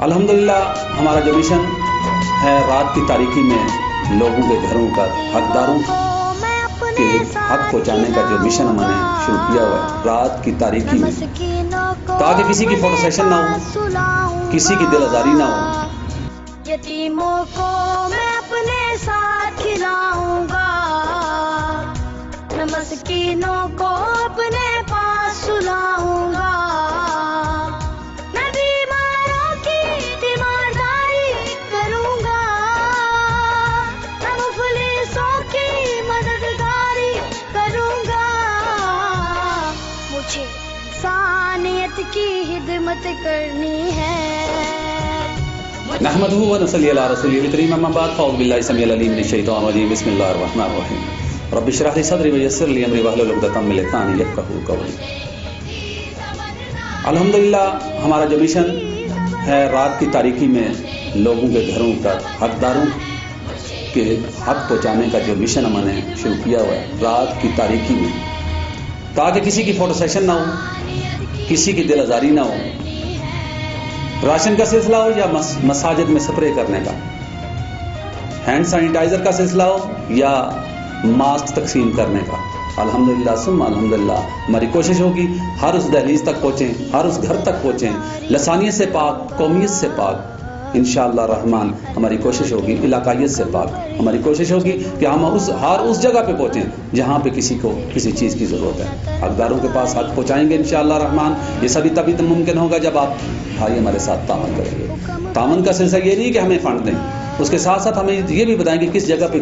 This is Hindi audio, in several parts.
अल्हम्दुलिल्लाह, हमारा जो मिशन है रात की तारीखी में लोगों के घरों का हकदारों के हक को जाने का जो मिशन हमने शुरू किया हुआ है, रात की तारीखी में। ताकि किसी की फ़ोटो सेशन ना हो, किसी की दिल आजारी ना हो। की हिदमत करनी है। हमारा जो मिशन है रात की तारीकी में लोगों के घरों पर हकदारों के हक पहुँचाने का जो मिशन हमने शुरू किया हुआ है, रात की तारीकी में। ताकि किसी की फ़ोटो सेशन ना हो किसी की दिल आजारी ना हो। राशन का सिलसिला हो या मस, मसाजिद में स्प्रे करने का। हैंड सैनिटाइजर का सिलसिला हो या मास्क तकसीम करने का। अल्हम्दुलिल्लाह सुम अल्हम्दुलिल्लाह। हमारी कोशिश होगी हर उस दहलीज तक पहुँचें हर उस घर तक पहुँचें। लसानियत से पाक कौमियत से पाक। इन रहमान, हमारी कोशिश होगी इलाकाइत से पाक। हमारी कोशिश होगी कि हम उस, हर उस जगह पे पहुँचें जहाँ पे किसी को किसी चीज़ की ज़रूरत है। हकदारों के पास हक पहुँचाएँगे इन रहमान। ये सभी तभी तो मुमकिन होगा जब आप भाई हमारे साथ तामन करेंगे। तामन का सिलसिला ये नहीं कि हमें फ़ंड दें, उसके साथ साथ हमें ये भी बताएँ कि किस जगह पे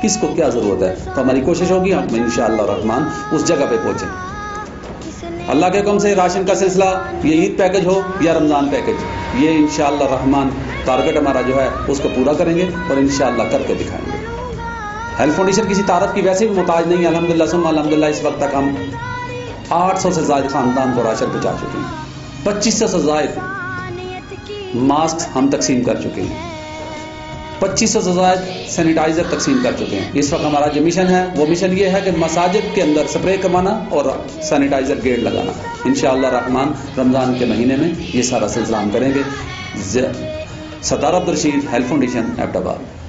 किसको क्या ज़रूरत है। तो हमारी कोशिश होगी हम इन रहमान उस जगह पे पहुँचें। अल्लाह के हुक्म से राशन का सिलसिला, ये ईद पैकेज हो या रमज़ान पैकेज? ये इन रहमान टारगेट हमारा जो है, उसको पूरा करेंगे और इन करके दिखाएँगे। हेल्थ फाउंडेशन किसी तारत की वैसे भी मोहताज नहीं है अलहमदिल्ला सुम अलहमदिल्ला इस वक्त तक हम 800 से जायद ख़ानदान को राशन पहुँचा चुके हैं, पच्चीस सौ से जायद मास्क हम तकसीम कर चुके हैं। पच्चीस सौ से सैनिटाइज़र तकसीम कर चुके हैं। इस वक्त हमारा जो मिशन है, वो मिशन ये है कि मसाजिद के अंदर स्प्रे कमाना और सैनिटाइज़र गेट लगाना। इन रहमान, रमज़ान के महीने में ये सारा सिलसिला हम करेंगे। Sattar Abdul Rashid health foundation Abbottabad